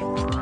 Bye.